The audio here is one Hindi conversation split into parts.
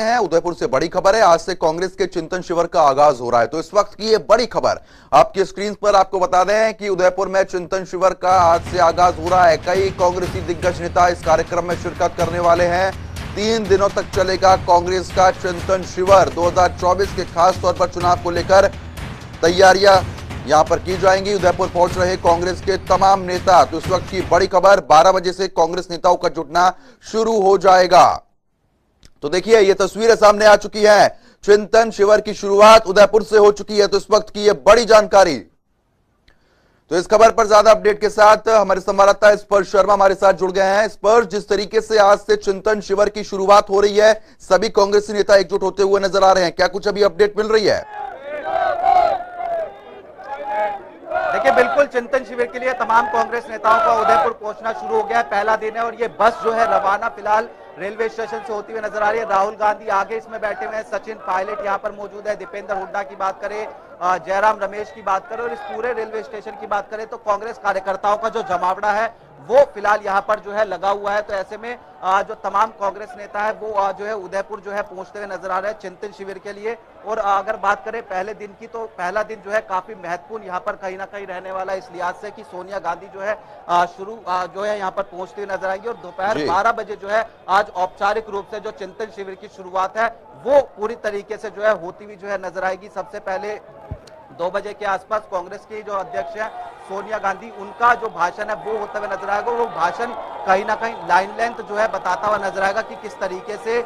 हैं, उदयपुर से बड़ी खबर है, आज से कांग्रेस के चिंतन शिविर का आगाज़ हो रहा है। तो इस वक्त की ये बड़ी खबर, आपकी स्क्रीन पर आपको बता दें कि उदयपुर में चिंतन शिविर का आज से आगाज़ हो रहा है। कई कांग्रेसी दिग्गज नेता इस कार्यक्रम में शिरकत करने वाले हैं। तीन दिनों तक चलेगा कांग्रेस का चिंतन शिविर। 2024 के खास तौर पर चुनाव को लेकर तैयारियाँ यहाँ पर की जाएँगी। उदयपुर पहुँच रहे कांग्रेस के तमाम नेता। तो इस वक्त की बड़ी खबर 12 बजे से कांग्रेस नेताओं का जुटना शुरू हो जाएगा। तो देखिए, ये तस्वीरें सामने आ चुकी है। चिंतन शिविर की शुरुआत उदयपुर से हो चुकी है तो इस वक्त की ये बड़ी जानकारी। तो इस खबर पर ज़्यादा अपडेट के साथ हमारे संवाददाता स्पर्श शर्मा हमारे साथ जुड़ गए हैं। स्पर्श, जिस तरीके से आज से चिंतन शिविर की शुरुआत हो रही है, सभी कांग्रेसी नेता एकजुट होते हुए नज़र आ रहे हैं। क्या कुछ अभी अपडेट मिल रही है? देखिए, बिल्कुल चिंतन शिविर के लिए तमाम कांग्रेस नेताओं का उदयपुर पहुँचना शुरू हो गया है। पहला दिन है और ये बस जो है रवाना, फ़िलहाल रेलवे स्टेशन से होती हुई नज़र आ रही है। राहुल गांधी आगे इसमें बैठे हुए हैं। सचिन पायलट यहाँ पर मौजूद है। दीपेंद्र हुड्डा की बात करें जयराम रमेश की बात करें और इस पूरे रेलवे स्टेशन की बात करें तो कांग्रेस कार्यकर्ताओं का जो जमावड़ा है वो फ़िलहाल यहाँ पर जो है लगा हुआ है। तो ऐसे में जो तमाम कांग्रेस नेता है वो जो है उदयपुर जो है पहुँचते हुए नज़र आ रहे हैं चिंतन शिविर के लिए। और अगर बात करें पहले दिन की तो पहला दिन जो है काफ़ी महत्वपूर्ण यहाँ पर कहीं ना कहीं रहने वाला इस लिहाज से कि सोनिया गांधी जो है शुरू जो है यहाँ पर पहुँचते हुए नज़र आएँगे और दोपहर बारह बजे जो है आज औपचारिक रूप से जो चिंतन शिविर की शुरुआत है वो पूरी तरीके से जो है होती हुई जो है नज़र आएगी। सबसे पहले दो बजे के आसपास कांग्रेस की जो अध्यक्ष है सोनिया गांधी उनका जो भाषण है वो होता हुआ नज़र आएगा। वो भाषण कहीं ना कहीं लाइन लेंथ जो है बताता हुआ नज़र आएगा कि किस तरीके से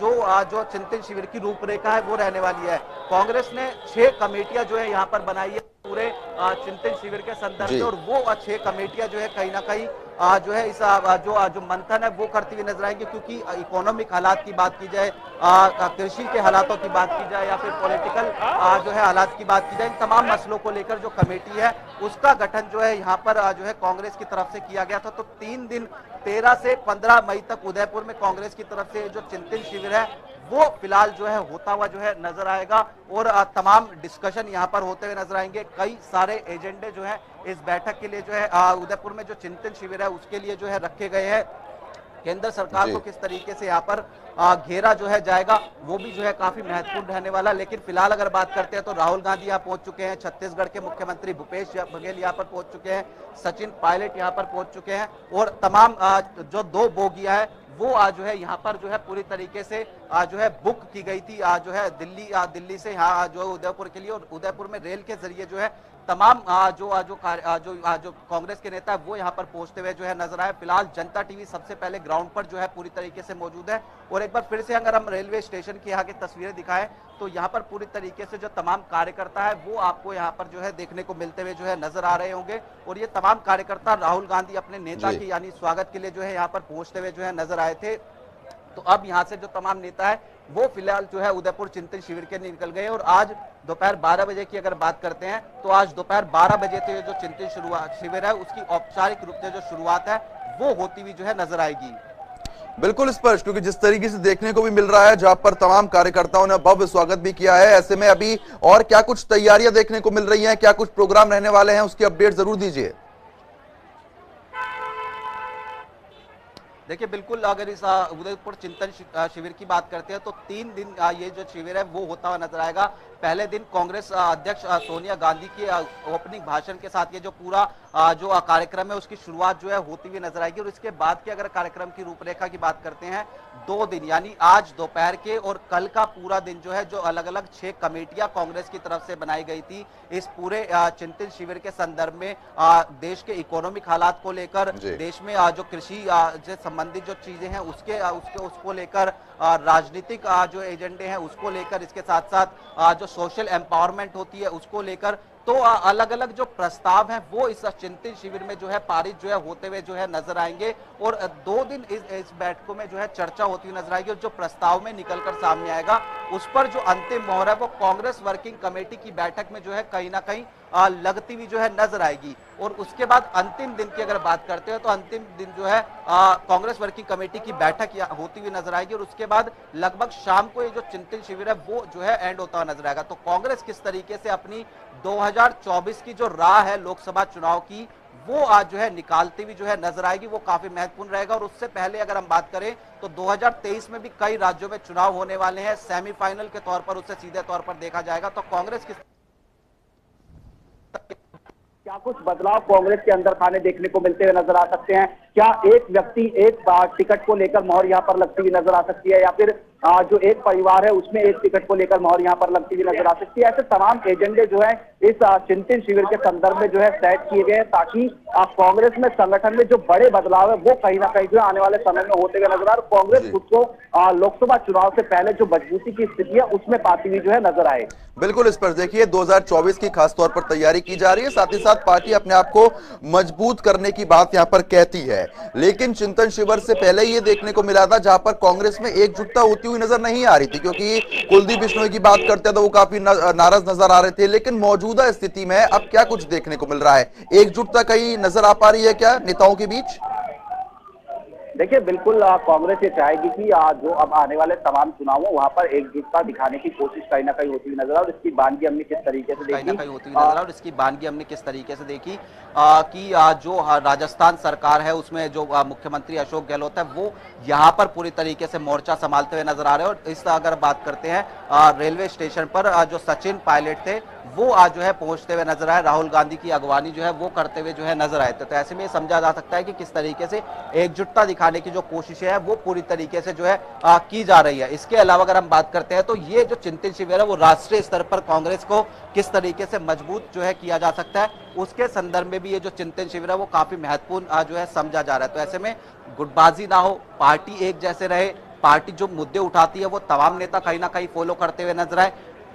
जो जो चिंतन शिविर की रूपरेखा है वो रहने वाली है। कांग्रेस ने छह कमेटियाँ जो है यहाँ पर बनाई है पूरे चिंतन शिविर के संदर्भ में और वो छह कमेटियाँ जो है कहीं ना कहीं जो है इस जो जो मंथन है, वो करती हुई नज़र आएँगे, क्योंकि इकोनॉमिक हालात की बात की जाए कृषि के हालातों की बात की जाए, या फिर पॉलिटिकल जो है हालात की बात की जाए, इन तमाम मसलों को लेकर जो कमेटी है, उसका गठन जो है यहाँ पर जो है कांग्रेस की तरफ़ से किया गया था। तो तीन दिन, तेरह से पंद्रह मई तक उदयपुर में कांग्रेस की तरफ़ से जो चिंतन शिविर है वो फ़िलहाल जो है होता हुआ जो है नज़र आएगा और तमाम डिस्कशन यहाँ पर होते हुए नज़र आएँगे। कई सारे एजेंडे जो है इस बैठक के लिए जो है उदयपुर में जो चिंतन शिविर है उसके लिए जो है रखे गए हैं। केंद्र सरकार को किस तरीके से यहाँ पर घेरा जो है जाएगा वो भी जो है काफ़ी महत्वपूर्ण रहने वाला लेकिन फ़िलहाल अगर बात करते हैं तो राहुल गांधी यहाँ पहुँच चुके हैं छत्तीसगढ़ के मुख्यमंत्री भूपेश बघेल यहाँ पर पहुँच चुके हैं सचिन पायलट यहाँ पर पहुँच चुके हैं और तमाम जो दो बोगिया है वो आज जो है यहाँ पर जो है पूरी तरीके से आज जो है बुक की गई थी आज जो है दिल्ली दिल्ली से यहाँ जो है उदयपुर के लिए और उदयपुर में रेल के ज़रिए जो है तमाम जो जो जो जो कांग्रेस के नेता है वो यहाँ पर पहुँचते हुए जो है नज़र आए। फ़िलहाल जनता टीवी सबसे पहले ग्राउंड पर जो है पूरी तरीके से मौजूद है। और एक बार फिर से अगर हम रेलवे स्टेशन की यहाँ की तस्वीरें दिखाएँ तो यहाँ पर पूरी तरीके से जो तमाम कार्यकर्ता है वो आपको यहाँ पर जो है देखने को मिलते हुए जो है नज़र आ रहे होंगे। और ये तमाम कार्यकर्ता राहुल गांधी अपने नेता की यानी स्वागत के लिए जो है यहाँ पर पहुँचते हुए जो है नज़र आए थे। तो अब यहाँ से जो तमाम नेता है वो फ़िलहाल जो है उदयपुर चिंतन शिविर के निकल गए और आज दोपहर 12 बजे की अगर बात करते हैं तो आज दोपहर 12 बजे से जो चिंतन शुरुआत शिविर है, उसकी औपचारिक रूप से जो शुरुआत है, वो होती हुई जो है नज़र आएगी। बिल्कुल स्पष्ट, क्योंकि जिस तरीके से देखने को भी मिल रहा है, जहाँ पर तमाम कार्यकर्ताओं ने भव्य स्वागत भी किया है, ऐसे में अभी और क्या कुछ तैयारियाँ देखने को मिल रही हैं, क्या कुछ प्रोग्राम रहने वाले हैं, उसकी अपडेट ज़रूर दीजिए। देखिए, बिल्कुल अगर इस उदयपुर चिंतन शिविर की बात करते हैं तो तीन दिन ये जो शिविर है, वो होता हुआ नज़र आएगा। पहले दिन कांग्रेस अध्यक्ष सोनिया गांधी की ओपनिंग भाषण के साथ ये जो पूरा जो कार्यक्रम है उसकी शुरुआत जो है होती हुई नज़र आएगी। और इसके बाद की अगर कार्यक्रम की रूपरेखा की बात करते हैं दो दिन यानी आज दोपहर के और कल का पूरा दिन जो है जो अलग अलग छह कमेटियाँ कांग्रेस की तरफ़ से बनाई गई थी इस पूरे चिंतन शिविर के संदर्भ में देश के इकोनॉमिक हालात को लेकर देश में जो कृषि से संबंधित जो चीज़ें हैं उसके उसके उसको लेकर राजनीतिक जो एजेंडे हैं उसको लेकर इसके साथ साथ जो सोशल एम्पावरमेंट होती है उसको लेकर तो अलग अलग जो प्रस्ताव हैं वो इस चिंतित शिविर में जो है पारित जो है होते हुए जो है नज़र आएँगे। और दो दिन इस, इस बैठकों में जो है चर्चा होती हुई नज़र आएगी और जो प्रस्ताव में निकलकर सामने आएगा उस पर जो अंतिम मोहर है वो कांग्रेस वर्किंग कमेटी की बैठक में जो है कहीं ना कहीं लगती हुई जो है नज़र आएगी। और उसके बाद अंतिम दिन की अगर बात करते हैं तो अंतिम दिन जो है कांग्रेस वर्किंग कमेटी की बैठक होती हुई नज़र आएगी। और उसके बाद लगभग शाम को ये जो चिंतन शिविर है, वो जो है एंड होता हुआ नज़र आएगा। तो कांग्रेस किस तरीके से अपनी 2024 की जो राह है लोकसभा चुनाव की, वो आज जो है निकालती हुई जो है नज़र आएगी। वो काफ़ी महत्वपूर्ण रहेगा। और उससे पहले अगर हम बात करें तो 2023 में भी कई राज्यों में चुनाव होने वाले हैं। सेमीफाइनल के तौर पर उससे सीधे तौर पर देखा जाएगा। तो कांग्रेस किस क्या कुछ बदलाव कांग्रेस के अंदर खाने देखने को मिलते हुए नज़र आ सकते हैं? क्या एक व्यक्ति एक टिकट को लेकर मोहर यहाँ पर लगती हुई नज़र आ सकती है? या फिर जो एक परिवार है उसमें एक टिकट को लेकर मोहर यहाँ पर लगती हुई नज़र आ सकती है? ऐसे तमाम एजेंडे जो है इस चिंतन शिविर के संदर्भ में जो है सेट किए गए हैं ताकि कांग्रेस में संगठन में जो बड़े बदलाव है वो कहीं ना कहीं जो आने वाले समय में होते हुए नज़र आ रहे कांग्रेस खुद को लोकसभा चुनाव से पहले जो मजबूती की स्थिति है उसमें पाती हुई जो है नज़र आए। बिल्कुल इस पर देखिए 2024 की खास तौर पर तैयारी की जा रही है। साथ ही साथ पार्टी अपने आप को मज़बूत करने की बात यहाँ पर कहती है। लेकिन चिंतन शिविर से पहले ये देखने को मिला था, जहाँ पर कांग्रेस में एकजुटता होती हुई नज़र नहीं आ रही थी, क्योंकि कुलदीप बिश्नोई की बात करते तो वो काफ़ी नाराज़ नज़र आ रहे थे, लेकिन मौजूदा स्थिति में अब क्या कुछ देखने को मिल रहा है? एकजुटता कहीं नज़र आ पा रही है क्या नेताओं के बीच? देखिए बिल्कुल कांग्रेस ये चाहेगी कि जो अब आने वाले तमाम चुनावों वहाँ पर एकजुटता दिखाने की कोशिश कहीं ना कहीं होती हुई नज़र और इसकी बानगी हमने किस तरीके से देखी? कहीं होती हुई नज़र और इसकी बानगी हमने किस तरीके से देखी? आ, कि आ, जो राजस्थान सरकार है उसमें जो मुख्यमंत्री अशोक गहलोत है वो यहाँ पर पूरी तरीके से मोर्चा संभालते हुए नज़र आ रहे हैं। और इस अगर बात करते हैं रेलवे स्टेशन पर जो सचिन पायलट थे वो आज जो है पहुँचते हुए नज़र आए। राहुल गांधी की अगवानी जो है वो करते हुए जो है नज़र आए। तो ऐसे में समझा जा सकता है कि किस तरीके से एकजुटता दिखाने की जो कोशिश है वो पूरी तरीके से जो है आ, की जा रही है। इसके अलावा अगर हम बात करते हैं तो ये जो चिंतन शिविर है वो राष्ट्रीय स्तर पर कांग्रेस को किस तरीके से मज़बूत जो है किया जा सकता है उसके संदर्भ में भी ये जो चिंतन शिविर है वो काफ़ी महत्वपूर्ण जो है समझा जा रहा है। तो ऐसे में गुटबाजी ना हो पार्टी एक जैसे रहे पार्टी जो मुद्दे उठाती है वो तमाम नेता कहीं ना कहीं फॉलो करते हुए नज़र आए।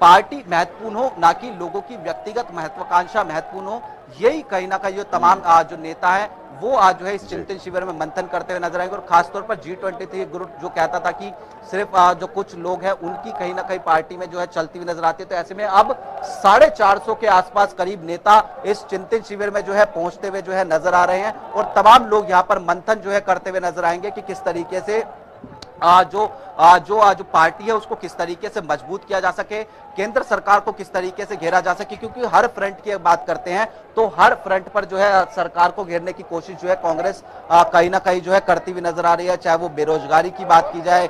पार्टी महत्वपूर्ण हो ना कि लोगों की व्यक्तिगत महत्वाकांक्षा महत्वपूर्ण हो यही कहीं ना कहीं जो तमाम जो नेता है वो आज जो है इस चिंतन शिविर में मंथन करते हुए नज़र आएँगे और खासतौर पर जी ट्वेंटी थ्री ग्रुप जो कहता था कि सिर्फ़ जो कुछ लोग हैं उनकी कहीं ना कहीं पार्टी में जो है चलती हुई नज़र आती है। तो ऐसे में अब साढ़े चार सौ के आसपास करीब नेता इस चिंतन शिविर में जो है पहुँचते हुए जो है नज़र आ रहे हैं और तमाम लोग यहाँ पर मंथन जो है करते हुए नज़र आएँगे कि किस तरीके से जो जो जो पार्टी है उसको किस तरीके से मज़बूत किया जा सके, केंद्र सरकार को किस तरीके से घेरा जा सके, क्योंकि हर फ्रंट की बात करते हैं तो हर फ्रंट पर जो है सरकार को घेरने की कोशिश जो है, कांग्रेस कहीं ना कहीं जो है, करती हुई नज़र आ रही है, चाहे वो बेरोजगारी की बात की जाए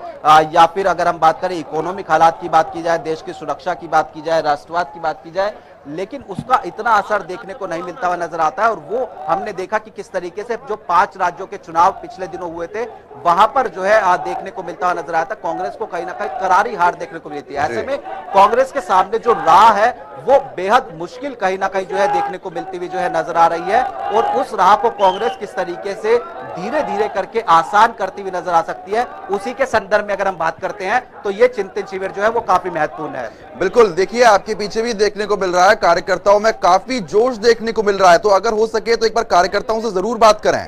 या फिर अगर हम बात करें इकोनॉमिक हालात की बात की जाए, देश की सुरक्षा की बात की जाए, राष्ट्रवाद की बात की जाए लेकिन उसका इतना असर देखने को नहीं मिलता हुआ नज़र आता है और वो हमने देखा कि किस तरीके से जो पाँच राज्यों के चुनाव पिछले दिनों हुए थे वहाँ पर जो है देखने को मिलता हुआ नज़र आता कांग्रेस को कहीं ना कहीं करारी हार देखने को मिलती है। ऐसे में कांग्रेस के सामने जो राह है वो बेहद मुश्किल कहीं ना कहीं जो है देखने को मिलती हुई जो है नज़र आ रही है और उस राह को कांग्रेस किस तरीके से धीरे धीरे करके आसान करती हुई नज़र आ सकती है उसी के संदर्भ में अगर हम बात करते हैं तो ये चिंतन शिविर जो है वो काफ़ी महत्वपूर्ण है। बिल्कुल देखिए आपके पीछे भी देखने को मिल रहा है कार्यकर्ताओं में काफ़ी जोश देखने को मिल रहा है। तो अगर हो सके तो एक बार कार्यकर्ताओं से ज़रूर बात करें।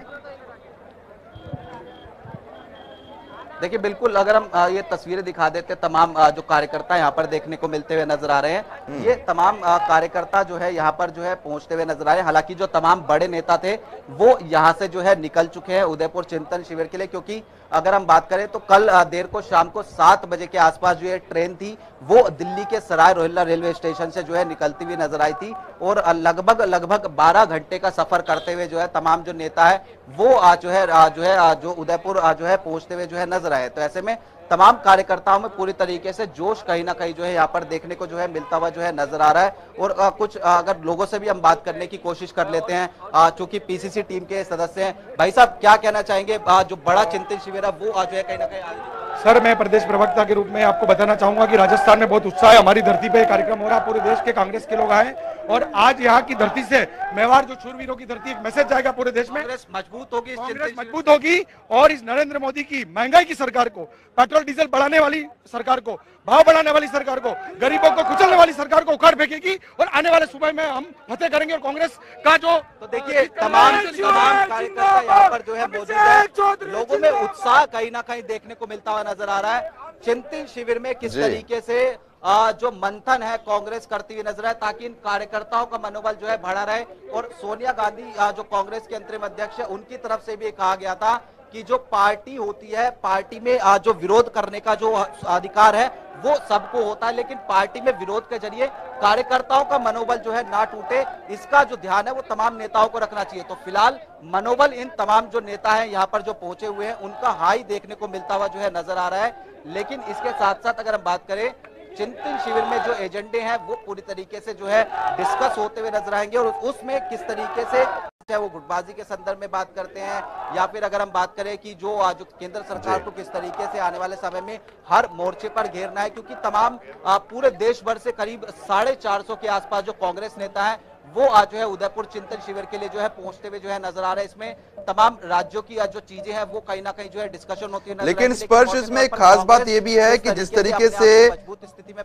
देखिए बिल्कुल अगर हम ये तस्वीरें दिखा देते तमाम जो कार्यकर्ता यहाँ पर देखने को मिलते हुए नज़र आ रहे हैं हम्म। ये तमाम कार्यकर्ता जो है यहाँ पर जो है पहुँचते हुए नज़र आ रहे हैं हालाँकि जो तमाम बड़े नेता थे वो यहाँ से जो है निकल चुके हैं उदयपुर चिंतन शिविर के लिए क्योंकि अगर हम बात करें तो कल देर को शाम को सात बजे के आसपास जो ये ट्रेन थी वो दिल्ली के सराय रोहिल्ला रेलवे स्टेशन से जो है निकलती हुई नज़र आई थी और लगभग लगभग 12 घंटे का सफ़र करते हुए जो है तमाम जो नेता है वो जो है जो है जो उदयपुर जो है पहुँचते हुए जो है नज़र आए। तो ऐसे में तमाम कार्यकर्ताओं में पूरी तरीके से जोश कहीं ना कहीं जो है यहाँ पर देखने को जो है मिलता हुआ जो है नज़र आ रहा है। और आ, कुछ आ, अगर लोगों से भी हम बात करने की कोशिश कर लेते हैं चूँकि पीसीसी टीम के सदस्य हैं। भाई साहब क्या कहना चाहेंगे? आ, जो बड़ा चिंतन शिविर है वो जो है कहीं ना कहीं सर मैं प्रदेश प्रवक्ता के रूप में आपको बताना चाहूँगा कि राजस्थान में बहुत उत्साह है हमारी धरती पे कार्यक्रम हो रहा है पूरे देश के कांग्रेस के लोग आए और आज यहाँ की धरती से मेवाड़ जो शूरवीरों की धरती एक मैसेज जाएगा पूरे देश में। मज़बूत होगी कांग्रेस मज़बूत होगी और इस नरेंद्र मोदी की महँगाई की सरकार को पेट्रोल डीजल बढ़ाने वाली सरकार को भाव बढ़ाने वाली सरकार को गरीबों को कुचलने वाली सरकार को उखाड़ फेंकेगी और आने वाले सुबह में हम फतेह करेंगे और कांग्रेस का जो तो देखिए तमाम तमाम कार्यकर्ता यहाँ पर जो है है लोगों में उत्साह कहीं ना कहीं देखने को मिलता हुआ नज़र आ रहा है। चिंतन शिविर में किस तरीके से जो मंथन है कांग्रेस करती हुई नज़र है ताकि इन कार्यकर्ताओं का मनोबल जो है बढ़ा रहे। और सोनिया गांधी जो कांग्रेस के अंतरिम अध्यक्ष है उनकी तरफ़ से भी कहा गया था कि जो पार्टी होती है पार्टी में जो विरोध करने का जो अधिकार है वो सबको होता है लेकिन पार्टी में विरोध के ज़रिए कार्यकर्ताओं का मनोबल जो है ना टूटे, इसका जो ध्यान है वो तमाम नेताओं को रखना चाहिए। तो फ़िलहाल मनोबल इन तमाम जो नेता हैं यहाँ पर जो पहुँचे हुए हैं, उनका हाई देखने को मिलता हुआ जो है नज़र आ रहा है। लेकिन इसके साथ साथ अगर हम बात करें, चिंतन शिविर में जो एजेंडे हैं, वो पूरी तरीके से जो है डिस्कस होते हुए नज़र आएँगे और उसमें किस तरीके से चाहे वो गुटबाजी के संदर्भ में बात करते हैं या फिर अगर हम बात करें कि जो आज केंद्र सरकार को किस तरीके से आने वाले समय में हर मोर्चे पर घेरना है क्योंकि तमाम पूरे देश भर से करीब साढ़े चार सौ के आसपास जो कांग्रेस नेता है वो आज जो है उदयपुर चिंतन शिविर के लिए जो है पहुँचते हुए जो है नज़र आ रहा है। इसमें तमाम राज्यों की जो चीज़ें हैं वो कहीं ना कहीं जो है डिस्कशन होती है लेकिन स्पर्श इसमें खास बात ये भी है कि जिस तरीके से मज़बूत स्थिति में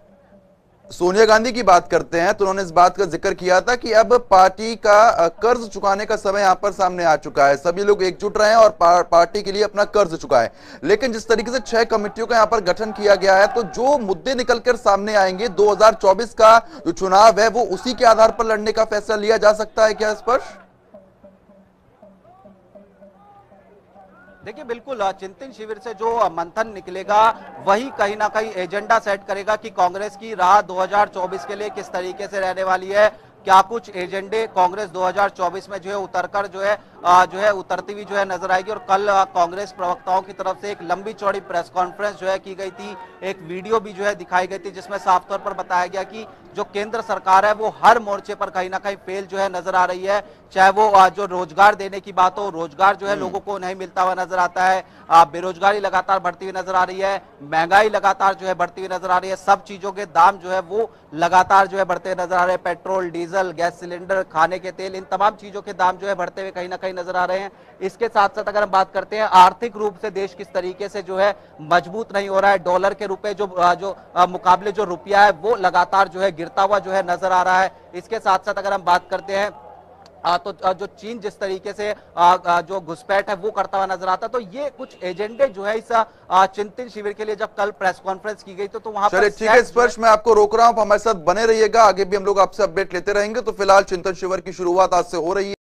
सोनिया गांधी की बात करते हैं तो उन्होंने इस बात का ज़िक्र किया था कि अब पार्टी का कर्ज चुकाने का समय यहाँ पर सामने आ चुका है। सभी लोग एकजुट रहे हैं और पार्टी के लिए अपना कर्ज चुकाए। लेकिन जिस तरीके से छह कमेटियों का यहाँ पर गठन किया गया है तो जो मुद्दे निकलकर सामने आएँगे 2024 का जो चुनाव है, वो उसी के आधार पर लड़ने का फैसला लिया जा सकता है क्या स्पर्श? देखिए, बिल्कुल चिंतन शिविर से जो मंथन निकलेगा, वही कहीं ना कहीं एजेंडा सेट करेगा कि कांग्रेस की राह 2024 के लिए किस तरीके से रहने वाली है, क्या कुछ एजेंडे कांग्रेस 2024 में जो है उतरकर जो है जो है उतरती हुई जो है नज़र आएगी और कल कांग्रेस प्रवक्ताओं की तरफ़ से एक लंबी चौड़ी प्रेस कॉन्फ्रेंस जो है की गई थी। एक वीडियो भी जो है दिखाई गई थी जिसमें साफ़ तौर पर बताया गया कि जो केंद्र सरकार है वो हर मोर्चे पर कहीं ना कहीं फेल जो है नज़र आ रही है। चाहे वो जो रोज़गार देने की बात हो रोज़गार जो है हम्म। लोगों को नहीं मिलता हुआ नज़र आता है। बेरोजगारी लगातार बढ़ती हुई नज़र आ रही है महँगाई लगातार जो है बढ़ती हुई नज़र आ रही है सब चीज़ों के दाम जो है वो लगातार जो है बढ़ते नज़र आ रहे हैं। पेट्रोल डीजल गैस सिलेंडर खाने के तेल इन तमाम चीज़ों के दाम जो है बढ़ते हुए कहीं ना कहीं नज़र आ रहे हैं। इसके साथ साथ अगर हम बात करते हैं आर्थिक रूप से देश किस तरीके से जो है मज़बूत नहीं हो रहा है। डॉलर के रुपए जो जो मुकाबले जो रुपया है वो लगातार जो है गिरता हुआ जो है नज़र आ रहा है। इसके साथ साथ अगर हम बात करते हैं तो जो चीन जिस तरीके से जो घुसपैठ है वो करता हुआ नज़र आता है। तो ये कुछ एजेंडे जो है इस चिंतन शिविर के लिए जब कल प्रेस कॉन्फ्रेंस की गई तो, तो वहाँ पर ठीक है स्पर्श मैं आपको रोक रहा हूँ हमारे साथ बने रहिएगा। आगे भी हम लोग आपसे अपडेट लेते रहेंगे। तो फ़िलहाल चिंतन शिविर की शुरुआत आज से हो रही है।